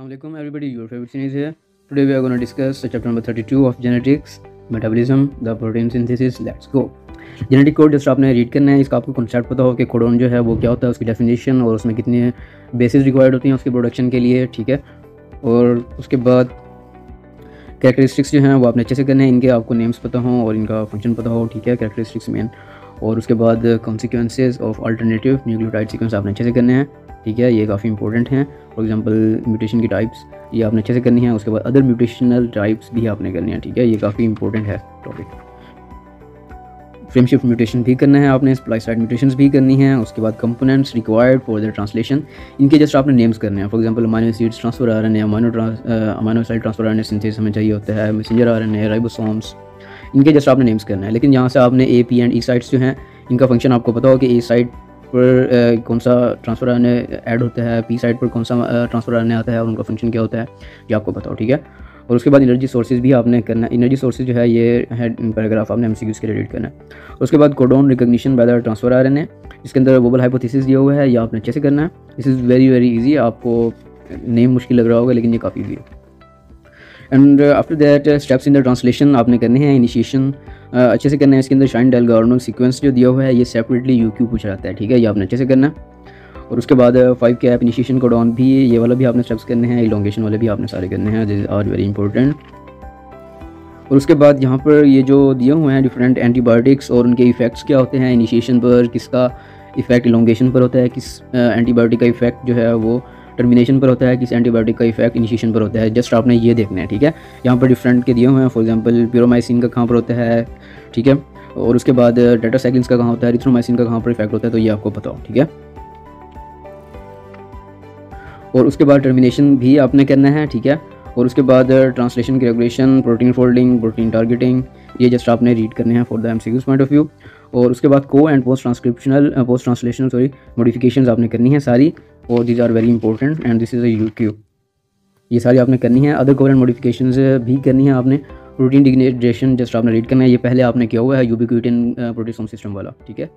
Assalamualaikum everybody, your favorite series here. Today we are going to discuss the chapter number 32 of genetics, metabolism, the protein synthesis. Let's go. Genetic code just आपने read करना है इसका आपको concept पता हो कि codon जो है वो क्या होता है उसकी डेफिनेशन और उसमें कितने बेसिस रिक्वायर्ड होती हैं उसके प्रोडक्शन के लिए ठीक है और उसके बाद कैरेक्टरिस्टिक्स जो हैं वो आपने अच्छे से करने हैं इनके आपको नेम्स पता हों और इनका फ़ंक्शन पता हो ठीक है कैरेक्टरिस्टिक्स मेन और उसके बाद consequences of alternative nucleotide sequence आपने अच्छे से करने हैं ठीक है, ये काफ़ी इंपॉर्टेंट हैं। फॉर एग्जांपल म्यूटेशन की टाइप्स ये आपने अच्छे से करनी है, उसके बाद अदर म्यूटेशनल टाइप्स भी आपने करनी है, ठीक है, ये काफ़ी इंपॉर्टेंट है टॉपिक फ्रेमशिप म्यूटेशन भी करना है आपने स्प्लाइसाइड म्यूटेशन भी करनी है, उसके बाद components required for the translation इनके जस्ट आपने नेम्स करने हैं। For example amino acids transfer आ रहे हैं अमाइनो साइड ट्रांसफ़र आ रहे सिंथेसिस हमें चाहिए होता है मैसेंजर आ रहे हैं राइबोसोम्स इनके जस्ट आपने नेम्स करना है। लेकिन यहाँ से आपने A P and E sites जो हैं, इनका फ़ंक्शन आपको पता हो कि ए साइड पर कौन सा ट्रांसफ़र आने ऐड होता है पी साइड पर कौन सा ट्रांसफ़र आने आता है और उनका फ़ंक्शन क्या होता है, ये आपको बताओ, ठीक है? और उसके बाद एनर्जी सोर्सेज भी आपने करना है। एनर्जी सोर्सेज जो है, ये है पैराग्राफ आपने एम सी के लिए करना है। उसके बाद codon recognition by the transfer आ रहे हैं इसके अंदर वोबल हाइपोथेसिस दिया हुआ है, ये आपने अच्छे से करना है। This is very very easy आपको नेम मुश्किल लग रहा होगा, लेकिन ये काफ़ी ईजी है। And after that steps in the translation आपने करने हैं इनिशिएशन uh, अच्छे से करना है इसके अंदर शाइन डेल गार्डनो सीक्वेंस जो दिया हुआ है ये सेपरेटली यू क्यू पूछ रहता है ठीक है? ये आपने अच्छे से करना है। और उसके बाद फाइव के ऐप इनिशिएशन कोड ऑन भी ये वाला भी आपने स्टेप्स करने हैं इलोंगेशन वाले भी आपने सारे करने हैं दिस आर वेरी इंपॉर्टेंट और उसके बाद यहाँ पर ये जो दिए हुए हैं डिफरेंट एंटीबायोटिक्स और उनके इफ़ेक्ट्स क्या होते हैं इनिशिएशन पर किसका इफ़ेक्ट इलोंगेशन पर होता है किस एंटीबायोटिक uh, का इफ़ेक्ट जो है वो टर्मिनेशन पर होता है, किस एंटीबायोटिक का इफ़ेक्ट इनिशिएशन पर होता है। जस्ट आपने ये देखना है, ठीक है? यहाँ पर डिफरेंट के दिए हुए हैं। फॉर एग्जांपल प्यूरोमाइसिन का कहाँ पर होता है, ठीक है? और उसके बाद डेटासाइकिल्स का कहाँ होता है रिथ्रोमाइसिन का कहाँ पर इफ़ेक्ट होता है तो ये आपको हो ठीक है? और उसके बाद टर्मिनेशन भी आपने करना है, ठीक है? और उसके बाद ट्रांसलेशन की regulation protein folding protein targeting ये जस्ट आपने रीड करने हैं फॉर द एम पॉइंट ऑफ़ व्यू और उसके बाद को and post transcriptional post translation sorry modifications आपने करनी है सारी। और these are very important and this is a Q ये सारी आपने करनी है। अदर कोवरेंट मॉडिफिकेशन भी करनी है आपने। प्रोटीन डिग्नेशन जस्ट आपने रीड करना है। ये पहले आपने किया हुआ है। यूबी प्रोटीसोम सिस्टम वाला। ठीक है?